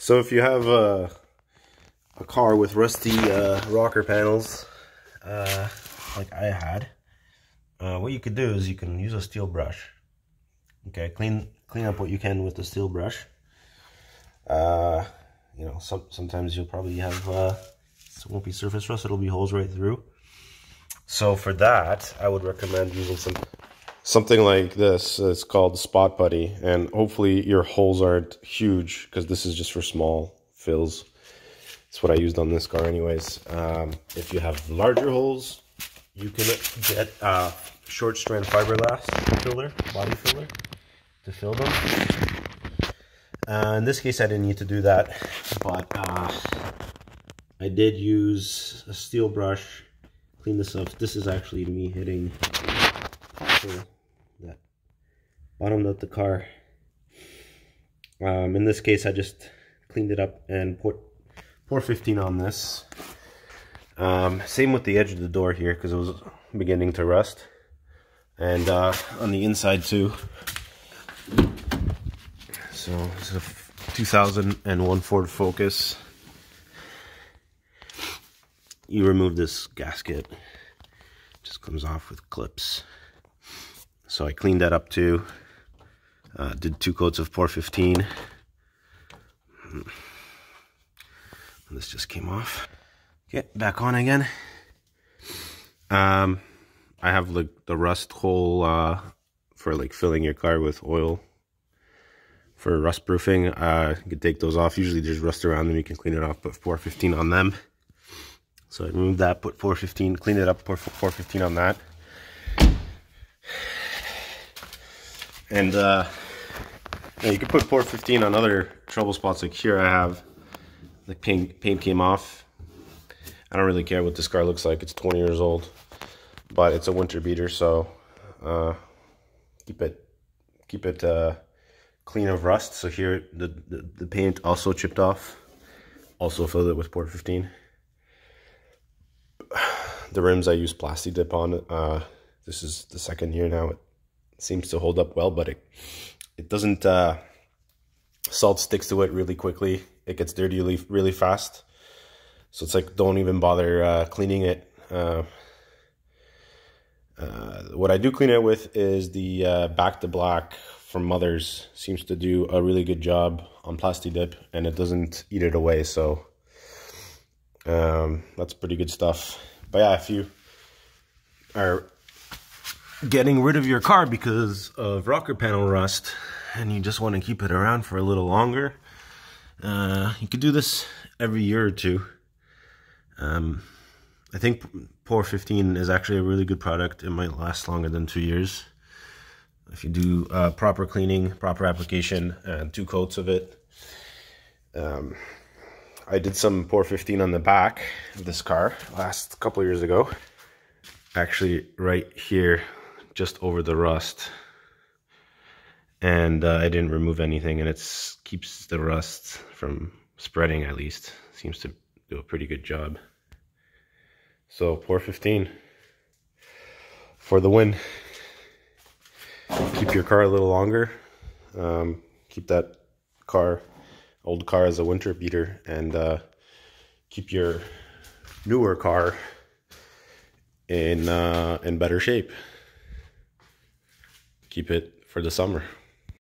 So if you have a, a car with rusty uh, rocker panels, uh, like I had, uh, what you could do is you can use a steel brush. Okay, clean clean up what you can with the steel brush. Uh, you know, some, sometimes you'll probably have, it won't be surface rust, it'll be holes right through. So for that, I would recommend using some something like this. It's called spot putty, and hopefully your holes aren't huge because this is just for small fills. That's what I used on this car anyways. Um, if you have larger holes, you can get a short strand fiberglass filler, body filler, to fill them. Uh, in this case, I didn't need to do that, but uh, I did use a steel brush, clean this up. This is actually me hitting that bottomed out the car. Um, in this case, I just cleaned it up and put POR-15 on this. Um, same with the edge of the door here because it was beginning to rust. And uh, on the inside too. So this is a 2001 Ford Focus. You remove this gasket. Just comes off with clips. So I cleaned that up too. Uh, did two coats of POR-15. And this just came off. Get back on again. Um, I have like the rust hole uh, for like filling your car with oil for rust proofing. Uh, you can take those off. Usually there's rust around them. You can clean it off, put POR-15 on them. So I removed that, put POR-15, clean it up, POR-15 on that. And uh, you can put POR-15 on other trouble spots like here I have. The paint, paint came off. I don't really care what this car looks like. It's 20 years old. But it's a winter beater, so uh, keep it keep it uh, clean of rust. So here the, the, the paint also chipped off. Also filled it with POR-15. The rims I use plasti dip on. Uh, this is the second year now. Seems to hold up well, but it it doesn't uh, salt sticks to it really quickly. It gets dirty really, really fast. So it's like don't even bother uh, cleaning it. Uh, uh, what I do clean it with is the uh, Back to Black from Mothers. Seems to do a really good job on Plasti Dip and it doesn't eat it away. So um, that's pretty good stuff. But yeah, if you are getting rid of your car because of rocker panel rust and you just want to keep it around for a little longer, uh, you could do this every year or two. Um, I think POR-15 is actually a really good product. It might last longer than two years. If you do uh, proper cleaning, proper application, and two coats of it. Um, I did some POR-15 on the back of this car last couple years ago. Actually, right here, just over the rust. And uh, I didn't remove anything, and it keeps the rust from spreading at least. Seems to do a pretty good job. So POR-15 for the win. Keep your car a little longer. Um, keep that car, old car as a winter beater and uh, keep your newer car in, uh, in better shape. Keep it for the summer.